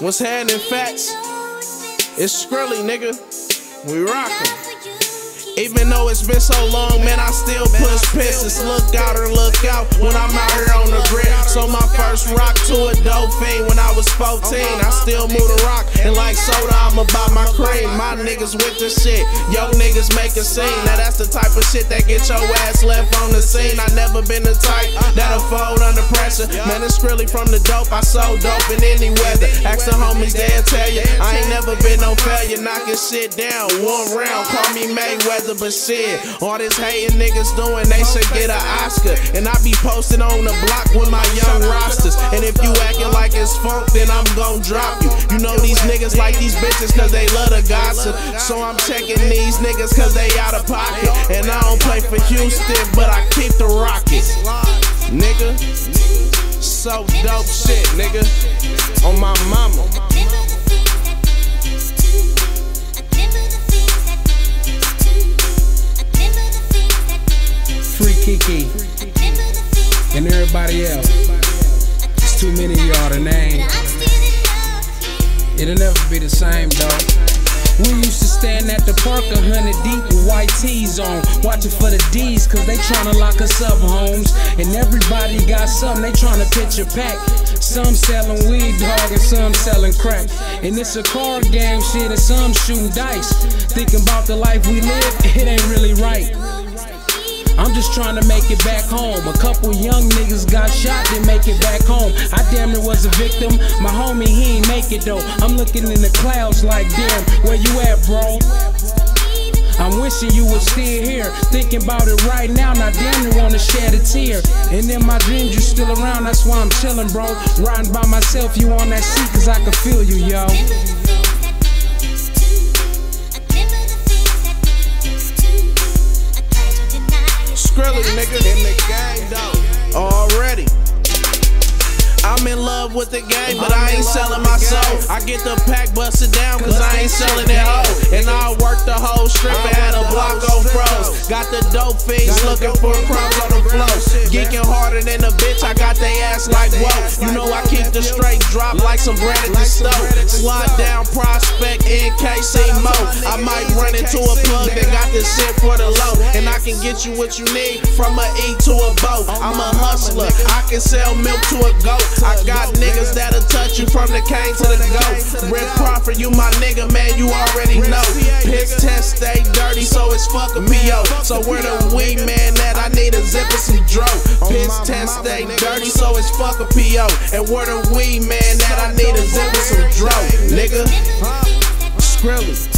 What's happening, facts? It's Skrilly, nigga. We rockin'. Even though it's been so long, man, I still push pisses. Look out or look out when I'm out here on the grid. So my first rock to a dope fiend when I was 14. I still move the rock, and like soda, I'ma buy my cream. My niggas with the shit, yo niggas make a scene. Now that's the type of shit that get your ass left on the scene. I never been the type that'll fold under pressure. Man, it's really from the dope. I so dope in any weather. Ask the homies, they'll tell you. I ain't never been no failure, knocking shit down. One round, call me Mayweather but shit. All this hating niggas doing, they should get an Oscar. And I be posting on the block with my young rosters. And if you acting like it's funk, then I'm gon' drop you. You know these niggas like these bitches cause they love the gossip. So I'm checking these niggas cause they out of pocket. And I don't play for Houston, but I keep the Rockets. Nigga, so dope shit, nigga. On Kiki, and everybody else. It's too many y'all to name. It'll never be the same, though. We used to stand at the park a hundred deep with white tees on, watching for the D's, cause they tryna lock us up, homes. And everybody got something, they tryna pitch a pack. Some selling weed, dog, and some selling crack. And it's a card game shit, and some shooting dice. Thinking about the life we live, it ain't really right. Trying to make it back home. A couple young niggas got shot, didn't make it back home. I damn near was a victim. My homie, he ain't make it though. I'm looking in the clouds like, damn, where you at, bro? I'm wishing you was still here. Thinking about it right now, now damn near wanna shed a tear. And in my dreams, you still around, that's why I'm chillin', bro. Riding by myself, you on that seat, cause I can feel you, yo. Skrilly, nigga, in the game, though. Already. I'm in love with the game, but I ain't selling my soul. I get the pack busted down, cause I ain't selling it whole. And I work the whole strip had a block on froze. Got the dope fiends looking for crumbs on the floor. Geeking harder than a bitch, I got they ass like whoa. You know I keep the straight drop like some bread at the stove. Slide down prospect in KC Mo. I might run into a plug that got this shit for the low. And I can get you what you need from a E to a boat. I'm a hustler, I can sell milk to a goat. I got niggas that'll touch you from the cane to the goat. Rick Crawford, you my nigga, man, you already know. Piss test stay dirty, so it's fuck a PO. So where the weed man that I need a zip and some dro. Piss test stay dirty, so it's fuck a PO. And where the weed man that I need a zip and some dro. Nigga, Skrilly. And we right.